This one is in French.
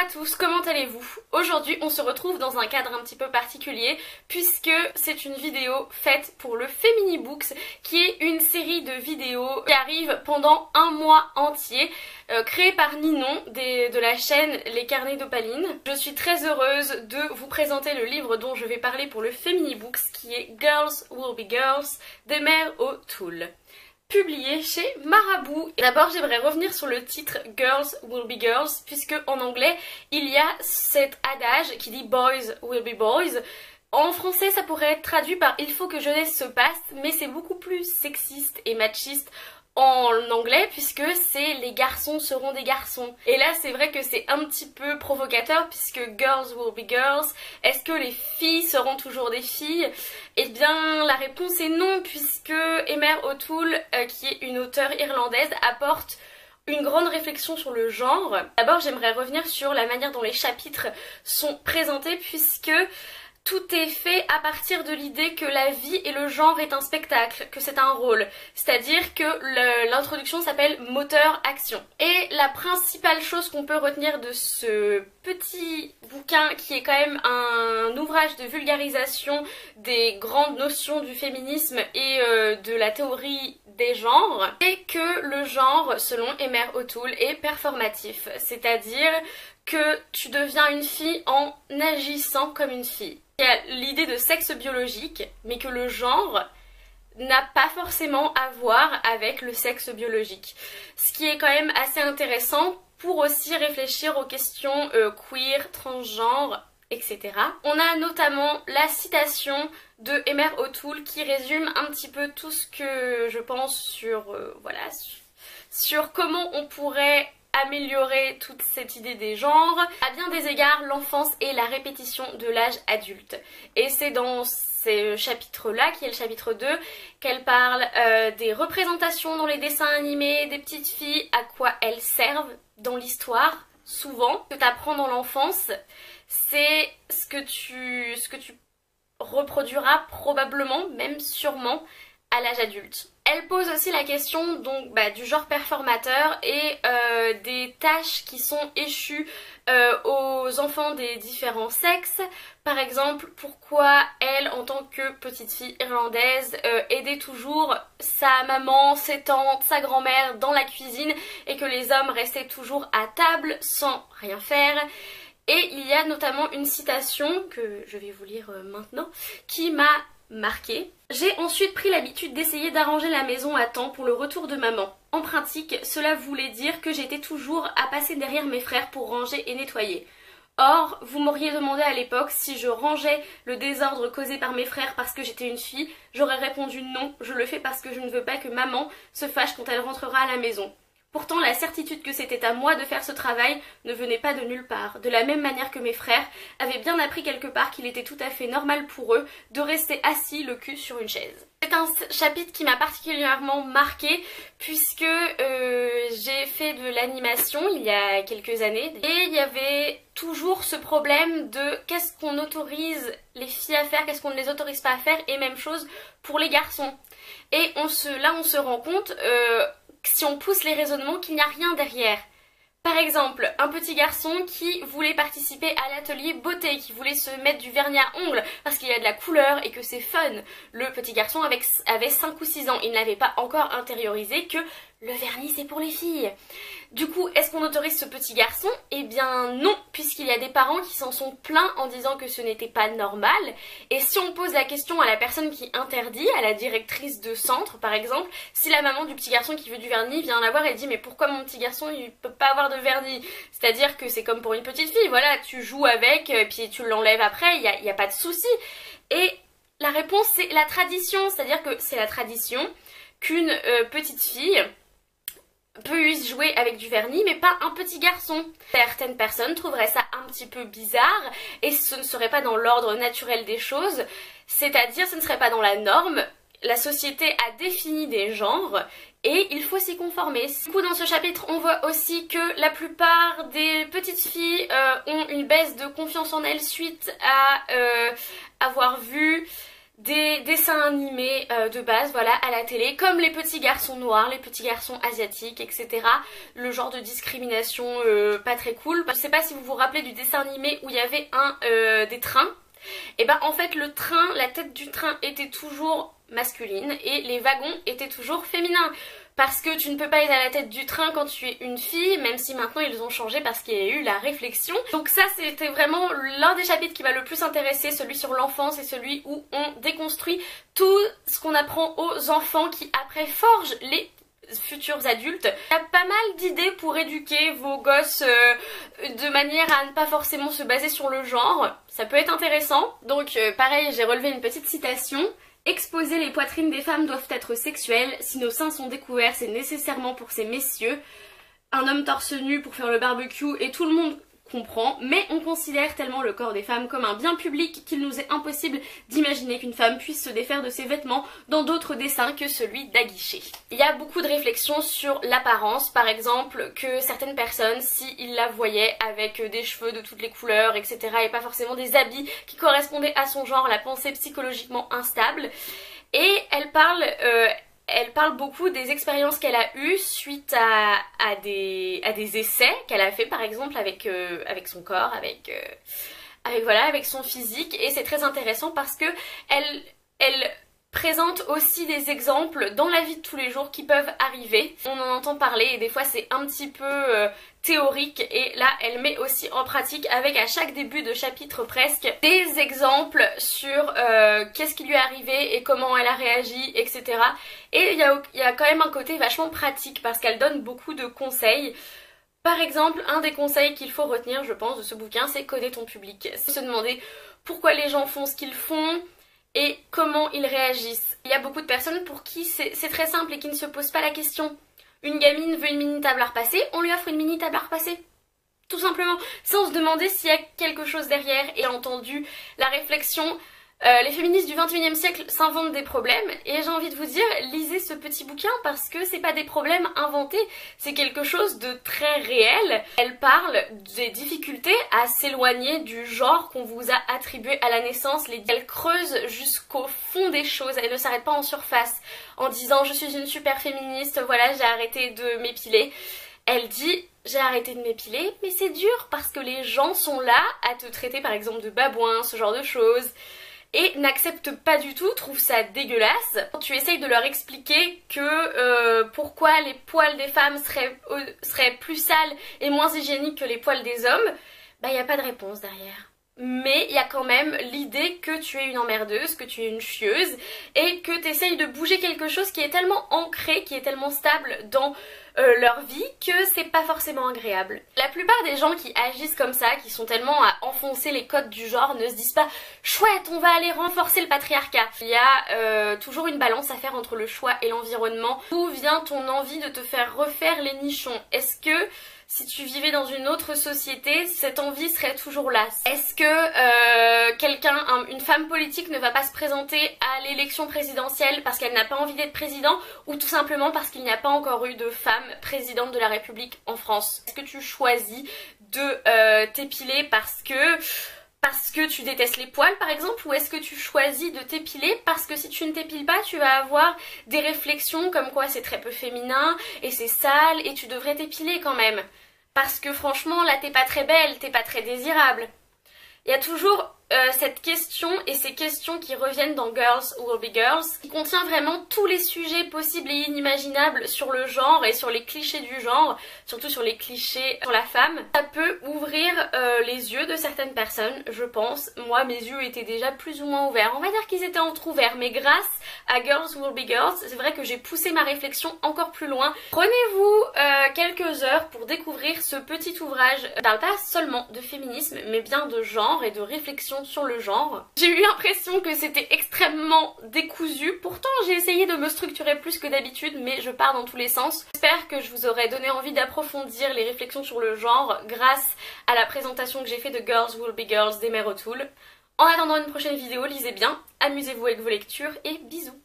à tous, comment allez-vous? Aujourd'hui on se retrouve dans un cadre un petit peu particulier puisque c'est une vidéo faite pour le Femini Books qui est une série de vidéos qui arrive pendant un mois entier euh, créée par Ninon de la chaîne Les Carnets d'Opaline. Je suis très heureuse de vous présenter le livre dont je vais parler pour le Femini Books qui est Girls Will Be Girls d'Emer O'Toole publié chez Marabout. D'abord, j'aimerais revenir sur le titre Girls Will Be Girls, puisque en anglais, il y a cet adage qui dit Boys Will Be Boys. En français, ça pourrait être traduit par Il faut que jeunesse se passe, mais c'est beaucoup plus sexiste et machiste en anglais puisque c'est les garçons seront des garçons. Et là c'est vrai que c'est un petit peu provocateur puisque girls will be girls. Est-ce que les filles seront toujours des filles? Eh bien la réponse est non puisque Emer O'Toole euh, qui est une auteure irlandaise apporte une grande réflexion sur le genre. D'abord j'aimerais revenir sur la manière dont les chapitres sont présentés puisque tout est fait à partir de l'idée que la vie et le genre est un spectacle, que c'est un rôle. C'est-à-dire que l'introduction s'appelle moteur-action. Et la principale chose qu'on peut retenir de ce petit bouquin, qui est quand même un ouvrage de vulgarisation des grandes notions du féminisme et euh, de la théorie des genres, c'est que le genre, selon Emer O'Toole, est performatif. C'est-à-dire que tu deviens une fille en agissant comme une fille. Il y a l'idée de sexe biologique, mais que le genre n'a pas forcément à voir avec le sexe biologique. Ce qui est quand même assez intéressant pour aussi réfléchir aux questions euh, queer, transgenre, etc. On a notamment la citation de Emer O'Toole qui résume un petit peu tout ce que je pense sur, euh, voilà, sur comment on pourrait améliorer toute cette idée des genres. À bien des égards, l'enfance est la répétition de l'âge adulte. Et c'est dans ce chapitre-là, qui est le chapitre 2, qu'elle parle euh, des représentations dans les dessins animés des petites filles, à quoi elles servent dans l'histoire, souvent. Ce que tu apprends dans l'enfance, c'est ce que tu, ce que tu reproduiras probablement, même sûrement, à l'âge adulte. Elle pose aussi la question donc bah, du genre performateur et euh, des tâches qui sont échues euh, aux enfants des différents sexes. Par exemple, pourquoi elle, en tant que petite fille irlandaise, euh, aidait toujours sa maman, ses tantes, sa grand-mère dans la cuisine et que les hommes restaient toujours à table sans rien faire. Et il y a notamment une citation que je vais vous lire maintenant qui m'a marqué. J'ai ensuite pris l'habitude d'essayer d'arranger la maison à temps pour le retour de maman. En pratique, cela voulait dire que j'étais toujours à passer derrière mes frères pour ranger et nettoyer. Or, vous m'auriez demandé à l'époque si je rangeais le désordre causé par mes frères parce que j'étais une fille, j'aurais répondu non, je le fais parce que je ne veux pas que maman se fâche quand elle rentrera à la maison. Pourtant, la certitude que c'était à moi de faire ce travail ne venait pas de nulle part, de la même manière que mes frères avaient bien appris quelque part qu'il était tout à fait normal pour eux de rester assis le cul sur une chaise. C'est un chapitre qui m'a particulièrement marqué puisque euh, j'ai fait de l'animation il y a quelques années et il y avait toujours ce problème de qu'est-ce qu'on autorise les filles à faire, qu'est-ce qu'on ne les autorise pas à faire et même chose pour les garçons. Et on se, là on se rend compte euh, si on pousse les raisonnements qu'il n'y a rien derrière. Par exemple, un petit garçon qui voulait participer à l'atelier beauté, qui voulait se mettre du vernis à ongles parce qu'il y a de la couleur et que c'est fun. Le petit garçon avait, avait 5 ou 6 ans, il n'avait pas encore intériorisé que le vernis c'est pour les filles. Du coup, est-ce qu'on autorise ce petit garçon? Eh bien non, puisqu'il y a des parents qui s'en sont plaints en disant que ce n'était pas normal. Et si on pose la question à la personne qui interdit, à la directrice de centre par exemple, si la maman du petit garçon qui veut du vernis vient la voir et dit mais pourquoi mon petit garçon il peut pas avoir de vernis C'est-à-dire que c'est comme pour une petite fille, voilà, tu joues avec, euh, puis tu l'enlèves après, il n'y a, a pas de souci. Et la réponse c'est la tradition, c'est-à-dire que c'est la tradition qu'une euh, petite fille peut jouer avec du vernis, mais pas un petit garçon. Certaines personnes trouveraient ça un petit peu bizarre et ce ne serait pas dans l'ordre naturel des choses, c'est-à-dire ce ne serait pas dans la norme. La société a défini des genres et il faut s'y conformer. Du coup, dans ce chapitre, on voit aussi que la plupart des petites filles euh, ont une baisse de confiance en elles suite à euh, avoir vu des dessins animés euh, de base, voilà, à la télé, comme les petits garçons noirs, les petits garçons asiatiques, etc. Le genre de discrimination pas très cool. Je sais pas si vous vous rappelez du dessin animé où il y avait un des trains. Et ben en fait le train, la tête du train était toujours masculine et les wagons étaient toujours féminins parce que tu ne peux pas être à la tête du train quand tu es une fille, même si maintenant ils ont changé parce qu'il y a eu la réflexion. Donc ça c'était vraiment l'un des chapitres qui m'a le plus intéressé, celui sur l'enfance et celui où on déconstruit tout ce qu'on apprend aux enfants qui après forgent les futurs adultes. Il y a pas mal d'idées pour éduquer vos gosses euh, de manière à ne pas forcément se baser sur le genre. Ça peut être intéressant. Donc euh, pareil, j'ai relevé une petite citation. Exposer les poitrines des femmes doivent être sexuelles. Si nos seins sont découverts, c'est nécessairement pour ces messieurs. Un homme torse nu pour faire le barbecue et tout le monde comprend, mais on considère tellement le corps des femmes comme un bien public qu'il nous est impossible d'imaginer qu'une femme puisse se défaire de ses vêtements dans d'autres dessins que celui d'Aguiché. Il y a beaucoup de réflexions sur l'apparence, par exemple que certaines personnes, s'ils la voyaient avec des cheveux de toutes les couleurs, etc., et pas forcément des habits qui correspondaient à son genre, la pensée psychologiquement instable. Et elle parle, euh, elle parle beaucoup des expériences qu'elle a eues suite à, à, des, à des essais qu'elle a fait par exemple avec, euh, avec son corps, avec, euh, avec, voilà, avec son physique et c'est très intéressant parce que elle, elle présente aussi des exemples dans la vie de tous les jours qui peuvent arriver. On en entend parler et des fois c'est un petit peu euh, théorique et là elle met aussi en pratique avec à chaque début de chapitre presque des exemples sur qu'est-ce qui lui est arrivé et comment elle a réagi etc. Et il y a, quand même un côté vachement pratique parce qu'elle donne beaucoup de conseils. Par exemple, un des conseils qu'il faut retenir, je pense, de ce bouquin, c'est coder ton public. C'est se demander pourquoi les gens font ce qu'ils font, et comment ils réagissent. Il y a beaucoup de personnes pour qui c'est très simple et qui ne se posent pas la question. Une gamine veut une mini table à repasser, on lui offre une mini table à repasser. Tout simplement, sans se demander s'il y a quelque chose derrière. Et entendu la réflexion euh, les féministes du 21e siècle s'inventent des problèmes et j'ai envie de vous dire, lisez ce petit bouquin parce que c'est pas des problèmes inventés, c'est quelque chose de très réel. Elle parle des difficultés à s'éloigner du genre qu'on vous a attribué à la naissance. Elle creuse jusqu'au fond des choses, elle ne s'arrête pas en surface en disant je suis une super féministe, voilà j'ai arrêté de m'épiler. Elle dit j'ai arrêté de m'épiler, mais c'est dur parce que les gens sont là à te traiter par exemple de babouin, ce genre de choses et n'acceptent pas du tout, trouvent ça dégueulasse. Quand tu essayes de leur expliquer que euh, pourquoi les poils des femmes seraient, euh, seraient plus sales et moins hygiéniques que les poils des hommes, bah il n'y a pas de réponse derrière mais il y a quand même l'idée que tu es une emmerdeuse, que tu es une chieuse et que tu de bouger quelque chose qui est tellement ancré, qui est tellement stable dans euh, leur vie que c'est pas forcément agréable. La plupart des gens qui agissent comme ça, qui sont tellement à enfoncer les codes du genre, ne se disent pas chouette, on va aller renforcer le patriarcat. Il y a euh, toujours une balance à faire entre le choix et l'environnement. D'où vient ton envie de te faire refaire les nichons? Est-ce que si tu vivais dans une autre société, cette envie serait toujours là? Est-ce que euh, quelqu'un, une femme politique ne va pas se présenter à l'élection présidentielle parce qu'elle n'a pas envie d'être président? Ou tout simplement parce qu'il n'y a pas encore eu de femme? Présidente de la République en France Est-ce que tu choisis de euh, t'épiler parce que parce que tu détestes les poils par exemple ou est-ce que tu choisis de t'épiler parce que si tu ne t'épiles pas tu vas avoir des réflexions comme quoi c'est très peu féminin et c'est sale et tu devrais t'épiler quand même parce que franchement là t'es pas très belle, t'es pas très désirable. Il y a toujours euh, cette question et ces questions qui reviennent dans Girls Will Be Girls, qui contient vraiment tous les sujets possibles et inimaginables sur le genre et sur les clichés du genre, surtout sur les clichés sur la femme. Ça peut ouvrir euh, les yeux de certaines personnes, je pense. Moi, mes yeux étaient déjà plus ou moins ouverts. On va dire qu'ils étaient entre-ouverts, mais grâce à Girls Will Be Girls, c'est vrai que j'ai poussé ma réflexion encore plus loin. Prenez-vous euh, quelques heures pour découvrir ce petit ouvrage. Je parle pas seulement de féminisme, mais bien de genre et de réflexion sur le genre. J'ai eu l'impression que c'était extrêmement décousu. Pourtant, j'ai essayé de me structurer plus que d'habitude, mais je pars dans tous les sens. J'espère que je vous aurai donné envie d'approfondir les réflexions sur le genre grâce à la présentation que j'ai fait de Girls Will Be Girls d'Emer O'Toole. En attendant une prochaine vidéo, lisez bien, amusez-vous avec vos lectures et bisous